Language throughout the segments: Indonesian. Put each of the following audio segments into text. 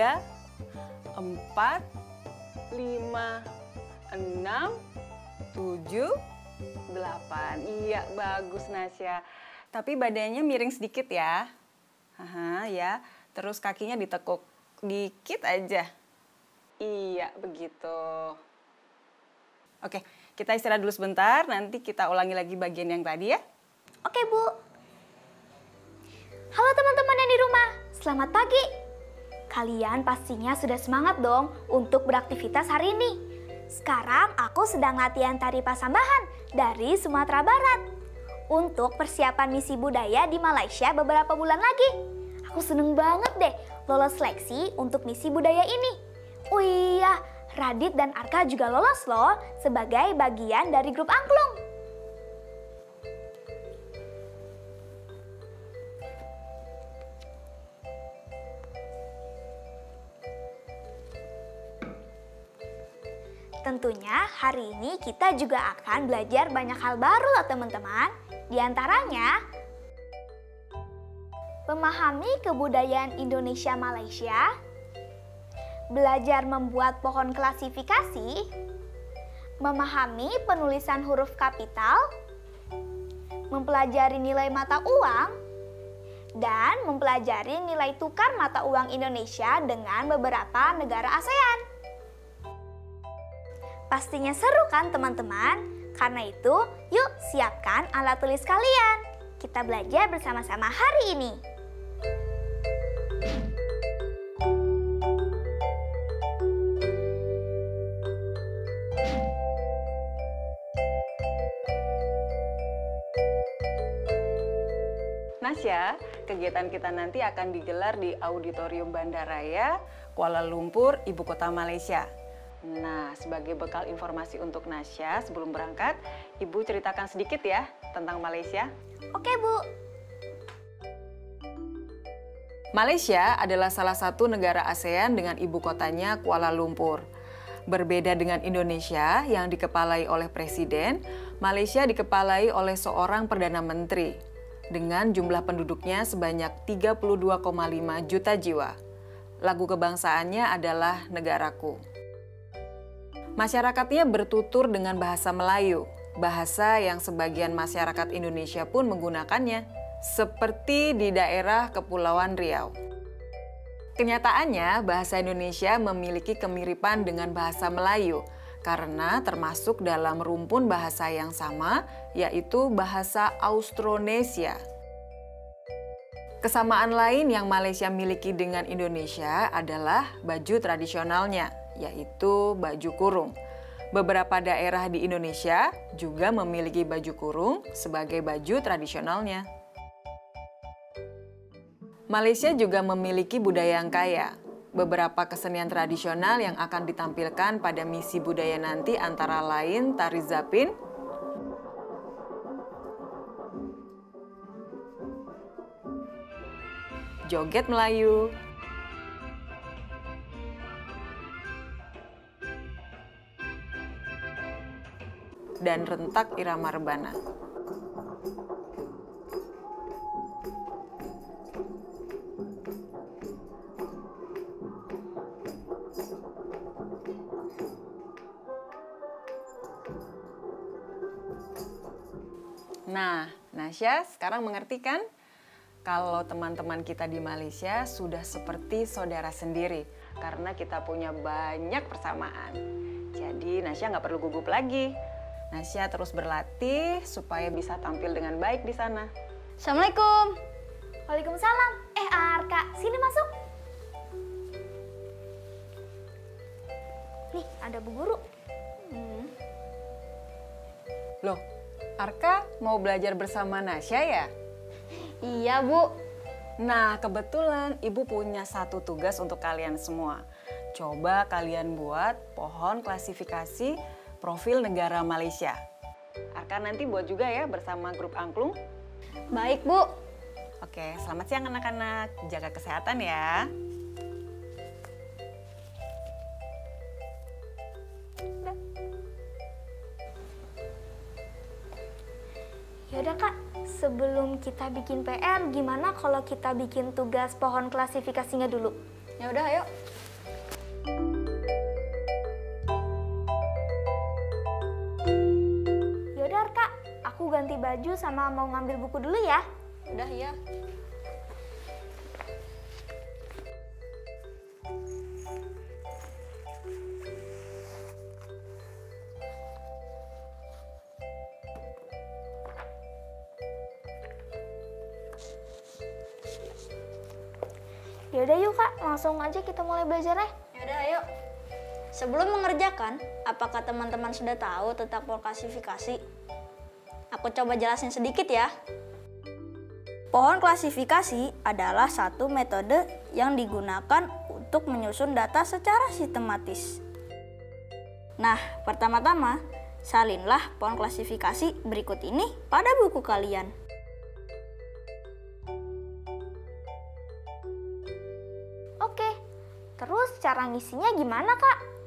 tiga, empat, lima, enam, tujuh, delapan. Iya, bagus Nasya. Tapi badannya miring sedikit ya. Haha, ya. Terus kakinya ditekuk dikit aja. Iya, begitu. Oke, kita istirahat dulu sebentar. Nanti kita ulangi lagi bagian yang tadi ya. Oke, Bu. Halo teman-teman yang di rumah, selamat pagi. Kalian pastinya sudah semangat dong untuk beraktivitas hari ini. Sekarang aku sedang latihan tari pasambahan dari Sumatera Barat. Untuk persiapan misi budaya di Malaysia beberapa bulan lagi. Aku seneng banget deh lolos seleksi untuk misi budaya ini. Oh iya, Radit dan Arka juga lolos loh sebagai bagian dari grup angklung. Tentunya hari ini kita juga akan belajar banyak hal baru loh teman-teman. Di antaranya, memahami kebudayaan Indonesia Malaysia, belajar membuat pohon klasifikasi, memahami penulisan huruf kapital, mempelajari nilai mata uang, dan mempelajari nilai tukar mata uang Indonesia dengan beberapa negara ASEAN. Pastinya seru kan teman-teman? Karena itu, yuk siapkan alat tulis kalian. Kita belajar bersama-sama hari ini. Nasya, kegiatan kita nanti akan digelar di Auditorium Bandaraya, Kuala Lumpur, Ibu Kota Malaysia. Nah, sebagai bekal informasi untuk Nasya sebelum berangkat, Ibu ceritakan sedikit ya tentang Malaysia. Oke, Bu. Malaysia adalah salah satu negara ASEAN dengan ibu kotanya Kuala Lumpur. Berbeda dengan Indonesia yang dikepalai oleh presiden, Malaysia dikepalai oleh seorang perdana menteri dengan jumlah penduduknya sebanyak 32,5 juta jiwa. Lagu kebangsaannya adalah Negaraku. Masyarakatnya bertutur dengan bahasa Melayu, bahasa yang sebagian masyarakat Indonesia pun menggunakannya, seperti di daerah Kepulauan Riau. Kenyataannya, bahasa Indonesia memiliki kemiripan dengan bahasa Melayu karena termasuk dalam rumpun bahasa yang sama, yaitu bahasa Austronesia. Kesamaan lain yang Malaysia miliki dengan Indonesia adalah baju tradisionalnya, yaitu baju kurung. Beberapa daerah di Indonesia juga memiliki baju kurung sebagai baju tradisionalnya. Malaysia juga memiliki budaya yang kaya. Beberapa kesenian tradisional yang akan ditampilkan pada misi budaya nanti antara lain tari zapin, joget Melayu, dan rentak irama rebana. Nah, Nasya sekarang mengerti kan? kalau teman-teman kita di Malaysia sudah seperti saudara sendiri karena kita punya banyak persamaan. Jadi Nasya nggak perlu gugup lagi. Nasya terus berlatih supaya bisa tampil dengan baik di sana. Assalamualaikum. Waalaikumsalam. Eh Arka, sini masuk. Nih, ada Bu Guru. Hmm. Loh, Arka mau belajar bersama Nasya ya? Iya, Bu. Nah, kebetulan Ibu punya satu tugas untuk kalian semua. Coba kalian buat pohon klasifikasi profil negara Malaysia. Arka nanti buat juga ya bersama grup angklung. Baik, Bu. Oke, selamat siang anak-anak. Jaga kesehatan ya. Yaudah kak, sebelum kita bikin PR, gimana kalau kita bikin tugas pohon klasifikasinya dulu? Ya udah, ayo. Yaudah aku ganti baju sama mau ngambil buku dulu ya. Udah, ya. Yaudah yuk kak, langsung aja kita mulai belajarnya. Ya udah, ayo. Sebelum mengerjakan, apakah teman-teman sudah tahu tentang klasifikasi? Aku coba jelasin sedikit ya. Pohon klasifikasi adalah satu metode yang digunakan untuk menyusun data secara sistematis. Nah, pertama-tama, salinlah pohon klasifikasi berikut ini pada buku kalian. Oke, terus cara ngisinya gimana kak?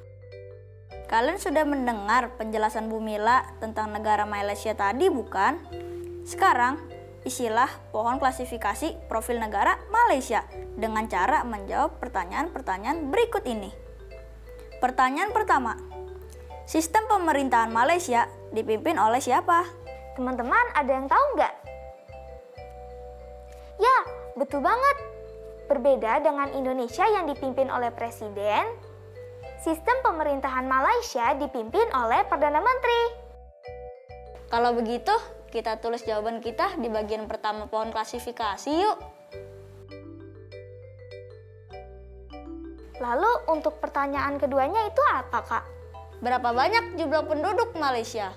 Kalian sudah mendengar penjelasan Bu Mila tentang negara Malaysia tadi bukan? Sekarang, isilah pohon klasifikasi profil negara Malaysia dengan cara menjawab pertanyaan-pertanyaan berikut ini. Pertanyaan pertama, sistem pemerintahan Malaysia dipimpin oleh siapa? Teman-teman ada yang tahu nggak? Ya, betul banget. Berbeda dengan Indonesia yang dipimpin oleh presiden, sistem pemerintahan Malaysia dipimpin oleh Perdana Menteri. Kalau begitu, kita tulis jawaban kita di bagian pertama pohon klasifikasi yuk. Lalu untuk pertanyaan keduanya itu apa kak? Berapa banyak jumlah penduduk Malaysia?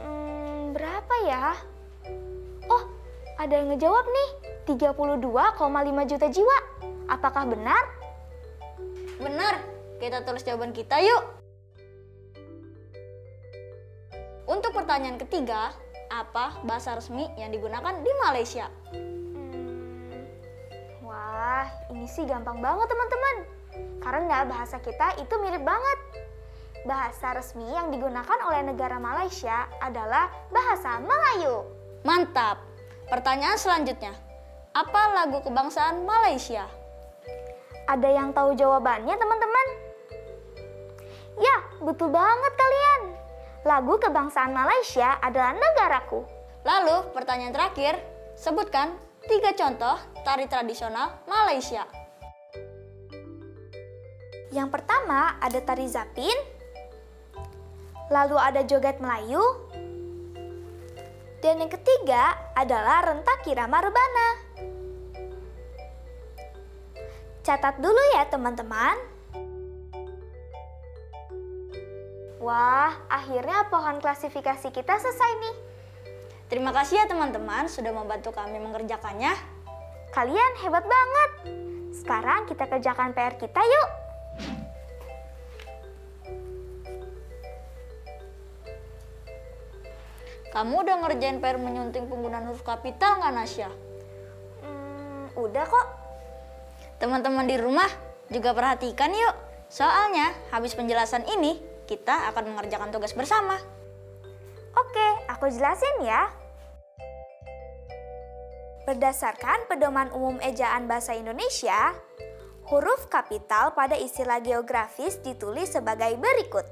Hmm, berapa ya? Oh, ada yang ngejawab nih, 32,5 juta jiwa. Apakah benar? Benar, kita tulis jawaban kita yuk. Untuk pertanyaan ketiga, apa bahasa resmi yang digunakan di Malaysia? Hmm, wah, ini sih gampang banget teman-teman. Karena bahasa kita itu mirip banget. Bahasa resmi yang digunakan oleh negara Malaysia adalah bahasa Melayu. Mantap. Pertanyaan selanjutnya, apa lagu kebangsaan Malaysia? Ada yang tahu jawabannya teman-teman? Betul banget kalian. Lagu kebangsaan Malaysia adalah negaraku. Lalu pertanyaan terakhir, sebutkan tiga contoh tari tradisional Malaysia. Yang pertama ada tari zapin, lalu ada joget Melayu, dan yang ketiga adalah rentak kirama rebana. Catat dulu ya teman-teman. Wah, akhirnya pohon klasifikasi kita selesai nih. Terima kasih ya teman-teman sudah membantu kami mengerjakannya. Kalian hebat banget. Sekarang kita kerjakan PR kita yuk. Kamu udah ngerjain PR menyunting penggunaan huruf kapital nggak Nasya? Hmm, udah kok. Teman-teman di rumah juga perhatikan yuk. Soalnya habis penjelasan ini kita akan mengerjakan tugas bersama. Oke, aku jelasin ya. Berdasarkan pedoman umum ejaan bahasa Indonesia, huruf kapital pada istilah geografis ditulis sebagai berikut.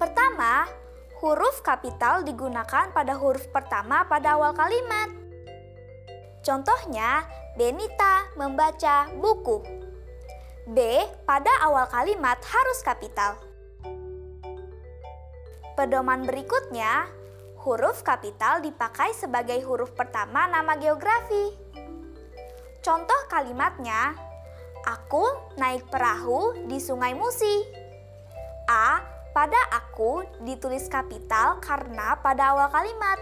Pertama, huruf kapital digunakan pada huruf pertama pada awal kalimat. Contohnya, Benita membaca buku. B pada awal kalimat harus kapital. Pedoman berikutnya, huruf kapital dipakai sebagai huruf pertama nama geografi. Contoh kalimatnya, aku naik perahu di Sungai Musi. A pada aku ditulis kapital karena pada awal kalimat.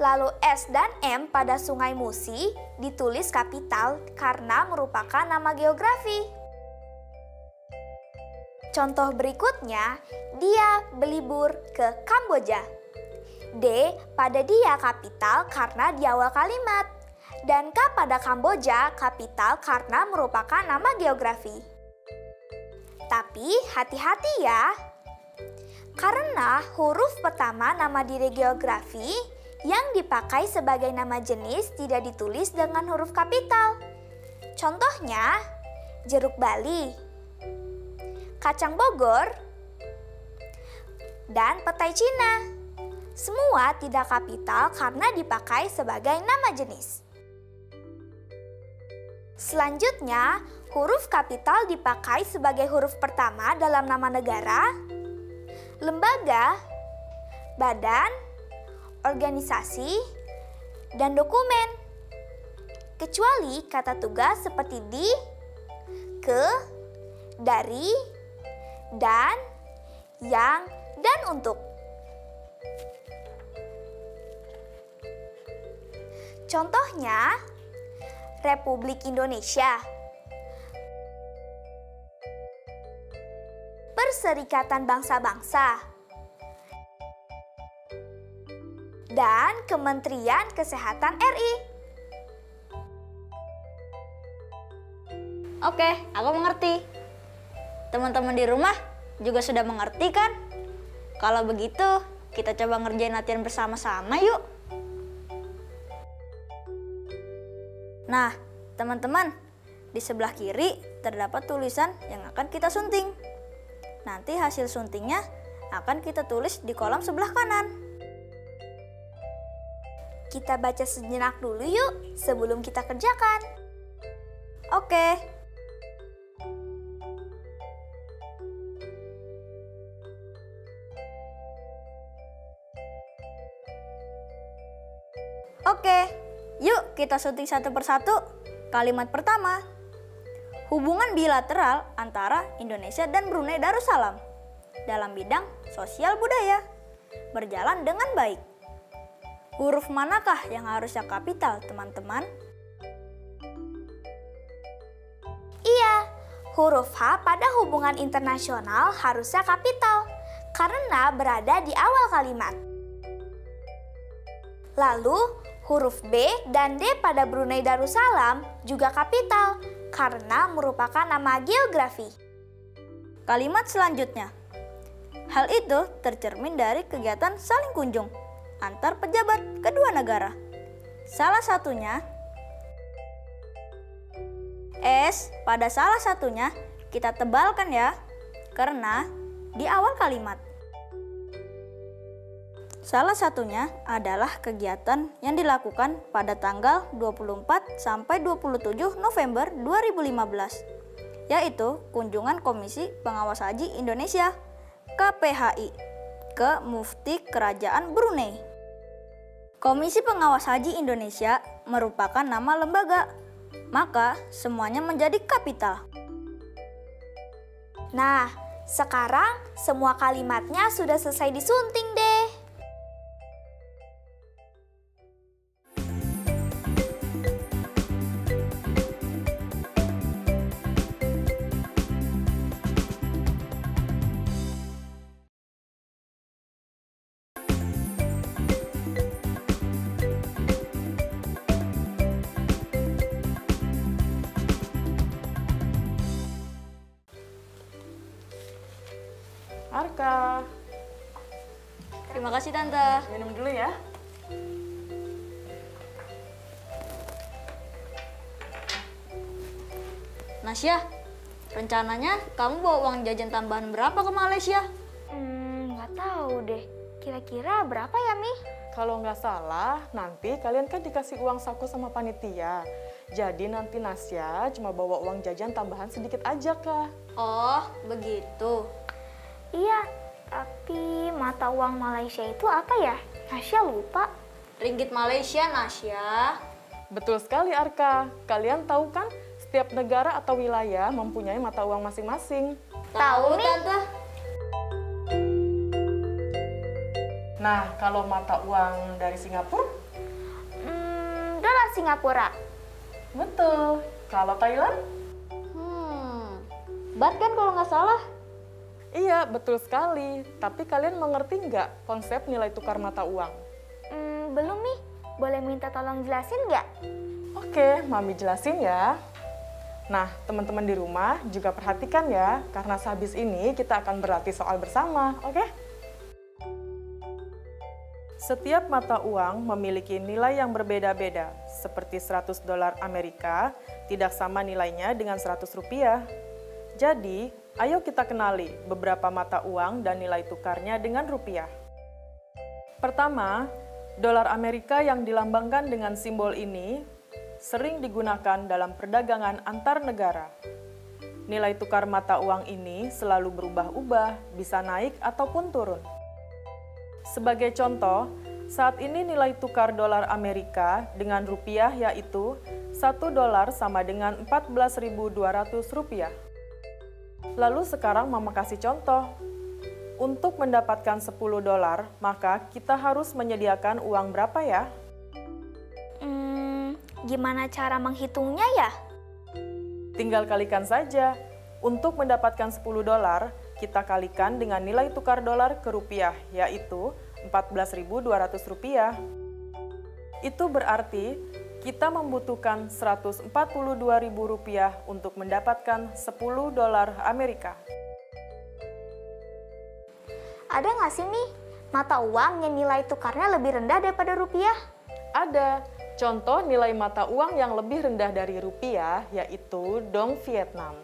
Lalu S dan M pada Sungai Musi ditulis kapital karena merupakan nama geografi. Contoh berikutnya, dia belibur ke Kamboja. D pada dia kapital karena di awal kalimat. Dan K pada Kamboja kapital karena merupakan nama geografi. Tapi hati-hati ya, karena huruf pertama nama diri geografi yang dipakai sebagai nama jenis tidak ditulis dengan huruf kapital. Contohnya, jeruk Bali, kacang Bogor, dan petai Cina. Semua tidak kapital karena dipakai sebagai nama jenis. Selanjutnya, huruf kapital dipakai sebagai huruf pertama dalam nama negara, lembaga, badan, organisasi, dan dokumen. Kecuali kata tugas seperti di, ke, dari, dan, yang, dan untuk. Contohnya, Republik Indonesia, Perserikatan Bangsa-Bangsa, dan Kementerian Kesehatan RI. Oke, aku mengerti. Teman-teman di rumah juga sudah mengerti kan? Kalau begitu, kita coba ngerjain latihan bersama-sama yuk. Nah, teman-teman, di sebelah kiri terdapat tulisan yang akan kita sunting. Nanti hasil suntingnya akan kita tulis di kolom sebelah kanan. Kita baca sejenak dulu yuk sebelum kita kerjakan. Oke. Kita syuting satu persatu. Kalimat pertama, hubungan bilateral antara Indonesia dan Brunei Darussalam dalam bidang sosial budaya berjalan dengan baik. Huruf manakah yang harusnya kapital, teman-teman? Iya, huruf H pada hubungan internasional harusnya kapital karena berada di awal kalimat. Lalu, huruf B dan D pada Brunei Darussalam juga kapital karena merupakan nama geografi. Kalimat selanjutnya. Hal itu tercermin dari kegiatan saling kunjung antar pejabat kedua negara. Salah satunya S pada salah satunya kita tebalkan ya karena di awal kalimat. Salah satunya adalah kegiatan yang dilakukan pada tanggal 24 sampai 27 November 2015 yaitu kunjungan Komisi Pengawas Haji Indonesia KPHI ke Mufti Kerajaan Brunei. Komisi Pengawas Haji Indonesia merupakan nama lembaga, maka semuanya menjadi kapital. Nah, sekarang semua kalimatnya sudah selesai disunting deh. Arka, Terima kasih Tante. minum dulu ya. Nasya, rencananya kamu bawa uang jajan tambahan berapa ke Malaysia? Hmm, nggak tahu deh. Kira-kira berapa ya, Mi? Kalau nggak salah, nanti kalian kan dikasih uang saku sama panitia. Jadi nanti Nasya cuma bawa uang jajan tambahan sedikit aja, Kak. Oh, begitu. Iya, tapi mata uang Malaysia itu apa ya? Nasya lupa. Ringgit Malaysia, Nasya. Betul sekali, Arka. Kalian tahu kan, setiap negara atau wilayah mempunyai mata uang masing-masing. Tahu nih. Tante. Nah, kalau mata uang dari Singapura, Hmm, dolar Singapura. betul. Kalau Thailand, Hmm, bat kan kalau nggak salah? Iya betul sekali. Tapi kalian mengerti nggak konsep nilai tukar mata uang? Hmm, belum, Mi. Boleh minta tolong jelasin nggak? Oke, Mami jelasin ya. Nah, teman-teman di rumah juga perhatikan ya, karena sehabis ini kita akan berlatih soal bersama, oke? Setiap mata uang memiliki nilai yang berbeda-beda, seperti 100 dolar Amerika tidak sama nilainya dengan 100 rupiah. Jadi, ayo kita kenali beberapa mata uang dan nilai tukarnya dengan rupiah. Pertama, dolar Amerika yang dilambangkan dengan simbol ini sering digunakan dalam perdagangan antar negara. Nilai tukar mata uang ini selalu berubah-ubah, bisa naik ataupun turun. Sebagai contoh, saat ini nilai tukar dolar Amerika dengan rupiah yaitu 1 dolar sama dengan 14.200 rupiah. Lalu sekarang Mama kasih contoh. Untuk mendapatkan 10 dolar, maka kita harus menyediakan uang berapa ya? Hmm, gimana cara menghitungnya ya? Tinggal kalikan saja. Untuk mendapatkan 10 dolar, kita kalikan dengan nilai tukar dolar ke rupiah, yaitu 14.200 rupiah. Itu berarti kita membutuhkan 142.000 rupiah untuk mendapatkan 10 dolar Amerika. Ada nggak sih, Mi? Mata uang yang nilai tukarnya lebih rendah daripada rupiah? Ada contoh nilai mata uang yang lebih rendah dari rupiah, yaitu dong Vietnam.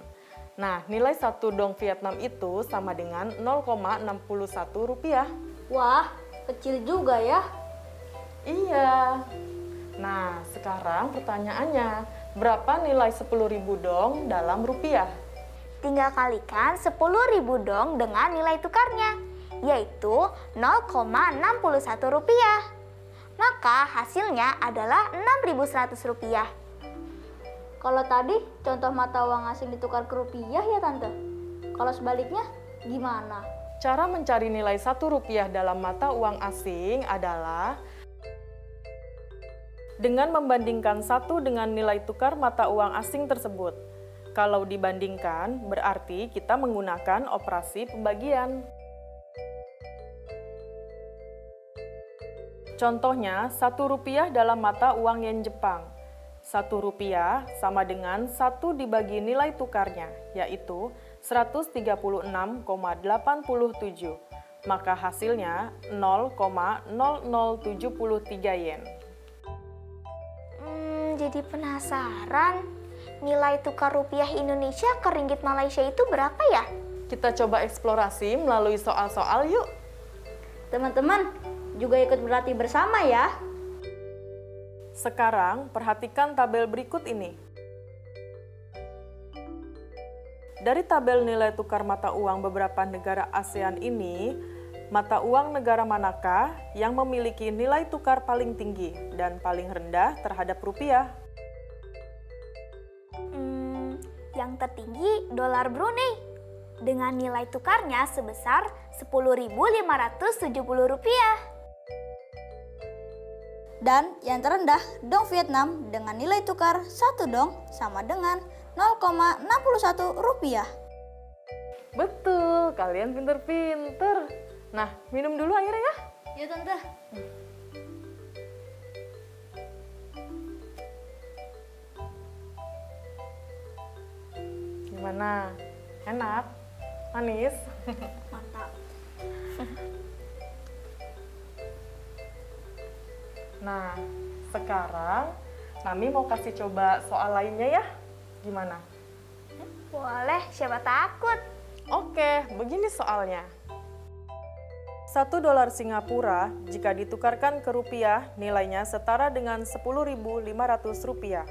Nah, nilai satu dong Vietnam itu sama dengan 0,61 rupiah. Wah, kecil juga ya. Iya. Nah, sekarang pertanyaannya, berapa nilai 10.000 dong dalam rupiah? Tinggal kalikan 10.000 dong dengan nilai tukarnya, yaitu 0,61 rupiah. Maka hasilnya adalah 6.100 rupiah. Kalau tadi contoh mata uang asing ditukar ke rupiah ya tante. Kalau sebaliknya gimana? Cara mencari nilai satu rupiah dalam mata uang asing adalah dengan membandingkan satu dengan nilai tukar mata uang asing tersebut. Kalau dibandingkan, berarti kita menggunakan operasi pembagian. Contohnya, satu rupiah dalam mata uang yen Jepang. Satu rupiah sama dengan satu dibagi nilai tukarnya, yaitu 136,87. Maka hasilnya 0,0073 yen. Jadi penasaran, nilai tukar rupiah Indonesia ke ringgit Malaysia itu berapa ya? Kita coba eksplorasi melalui soal-soal yuk. Teman-teman juga ikut berlatih bersama ya. Sekarang perhatikan tabel berikut ini. Dari tabel nilai tukar mata uang beberapa negara ASEAN ini, mata uang negara manakah yang memiliki nilai tukar paling tinggi dan paling rendah terhadap rupiah? Hmm, yang tertinggi dolar Brunei dengan nilai tukarnya sebesar 10.570 rupiah. Dan yang terendah, dong Vietnam dengan nilai tukar 1 dong sama dengan 0,61 rupiah. Betul, kalian pinter-pinter. Nah, minum dulu airnya ya. Ya tante. Gimana? Enak? Manis? Mantap. Nah, sekarang Nami mau kasih coba soal lainnya ya. Gimana? Boleh, siapa takut? Oke, begini soalnya. 1 dolar Singapura jika ditukarkan ke rupiah nilainya setara dengan 10.500 rupiah.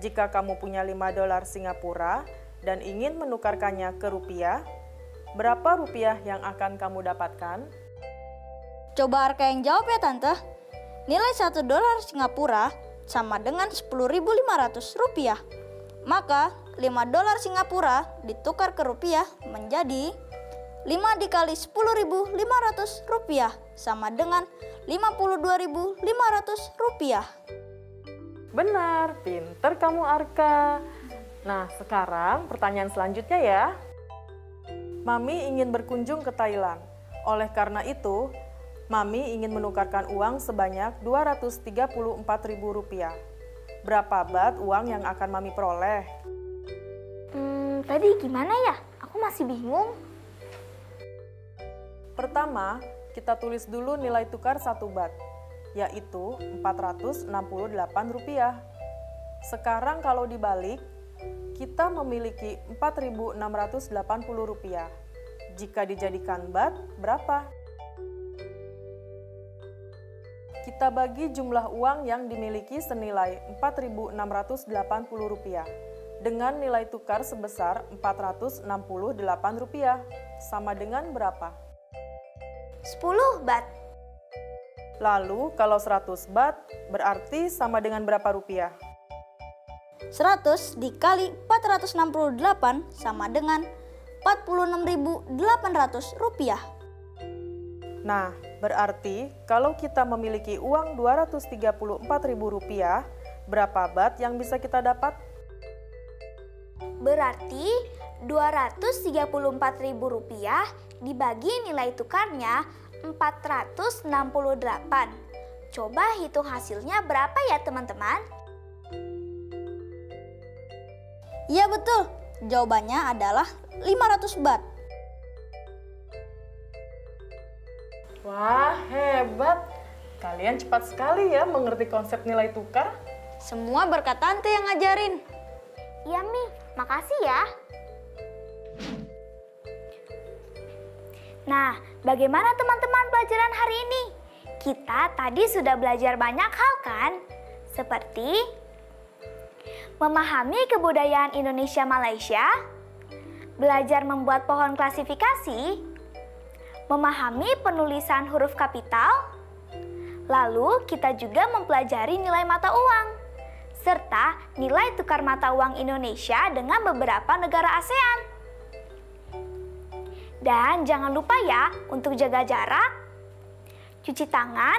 Jika kamu punya 5 dolar Singapura dan ingin menukarkannya ke rupiah, berapa rupiah yang akan kamu dapatkan? Coba Arka yang jawab ya Tante. Nilai 1 dolar Singapura sama dengan 10.500 rupiah. Maka 5 dolar Singapura ditukar ke rupiah menjadi 5 dikali 10.500 rupiah sama dengan 52.500 rupiah. Benar, pinter kamu Arka. Nah, sekarang pertanyaan selanjutnya ya. Mami ingin berkunjung ke Thailand. Oleh karena itu, Mami ingin menukarkan uang sebanyak Rp234.000. Berapa bat uang yang akan Mami peroleh? Hmm, tadi gimana ya? Aku masih bingung. Pertama, kita tulis dulu nilai tukar satu bat, yaitu Rp468. Sekarang kalau dibalik, kita memiliki Rp4.680. Jika dijadikan bat, berapa? Kita bagi jumlah uang yang dimiliki senilai Rp4.680 dengan nilai tukar sebesar Rp468 sama dengan berapa? 10 bat. Lalu kalau 100 bat berarti sama dengan berapa rupiah? 100 dikali 468 sama dengan 46.800 rupiah. Nah, berarti kalau kita memiliki uang 234.000 rupiah, berapa bat yang bisa kita dapat? Berarti 234.000 rupiah dibagi nilai tukarnya 468. Coba hitung hasilnya berapa ya teman-teman? Iya betul, jawabannya adalah 500 bat. Wah, hebat. Kalian cepat sekali ya mengerti konsep nilai tukar. Semua berkat Tante yang ngajarin. Iya, Mi. Makasih ya. Nah, bagaimana teman-teman pelajaran hari ini? Kita tadi sudah belajar banyak hal kan? Seperti memahami kebudayaan Indonesia Malaysia, belajar membuat pohon klasifikasi, memahami penulisan huruf kapital, lalu kita juga mempelajari nilai mata uang, serta nilai tukar mata uang Indonesia dengan beberapa negara ASEAN. Dan jangan lupa ya untuk jaga jarak, cuci tangan,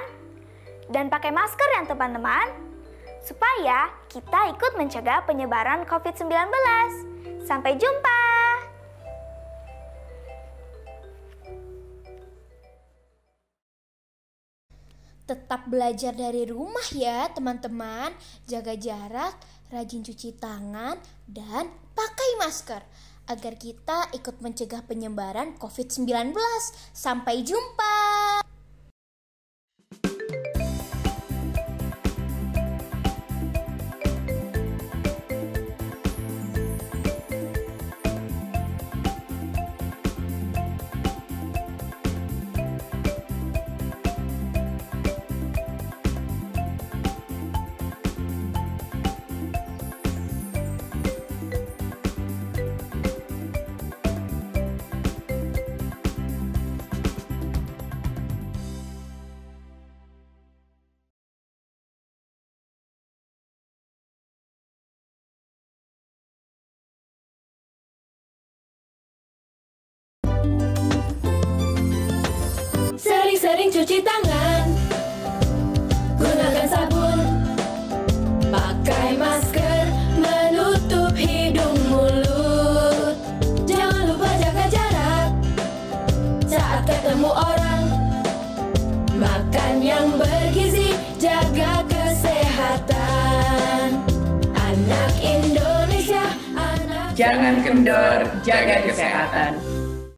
dan pakai masker ya teman-teman. Supaya kita ikut mencegah penyebaran COVID-19. Sampai jumpa! Tetap belajar dari rumah ya teman-teman. Jaga jarak, rajin cuci tangan, dan pakai masker agar kita ikut mencegah penyebaran COVID-19. Sampai jumpa! Sering-sering cuci tangan. Gunakan sabun. Pakai masker Menutup hidung mulut. Jangan lupa jaga jarak. Saat ketemu orang Makan yang bergizi Jaga kesehatan. Anak Indonesia anak Jangan kendor, jaga kesehatan.